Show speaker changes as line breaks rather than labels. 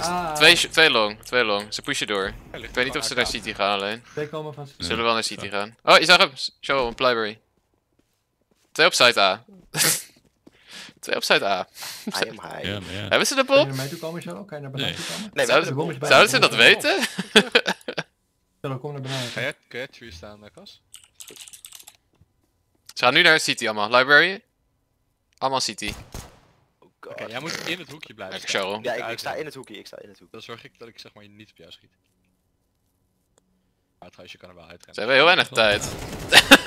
Ah,
Twee, twee long, twee long. Ze pushen door. Ik weet niet of ze naar City gaan alleen.
twee komen van...
Ze zullen wel naar City gaan. Oh, je zag hem. Show een Plybury. Twee op site A. Twee op site A.
I am high.
Ja, maar ja.
Hebben ze de
Kan je
bom?
naar mij toe komen, Charlo? Kan je naar beneden
Nee.
toe komen?
Nee, we
Zouden
de
ze-.
Zouden ze dat weten?
Charlo, kom naar beneden.
Ga jij, tree staan, Kas?
Ze gaan nu naar City allemaal. Library. Allemaal City.
Oké,
god.
jij moet in het hoekje blijven staan.
Cheryl.
Ja, ik, ik sta in het hoekje, ik sta in het hoekje.
Dan zorg ik dat ik zeg maar niet op jou schiet. Maar trouwens, je kan er wel
Ze
uitrennen.
hebben heel weinig tijd.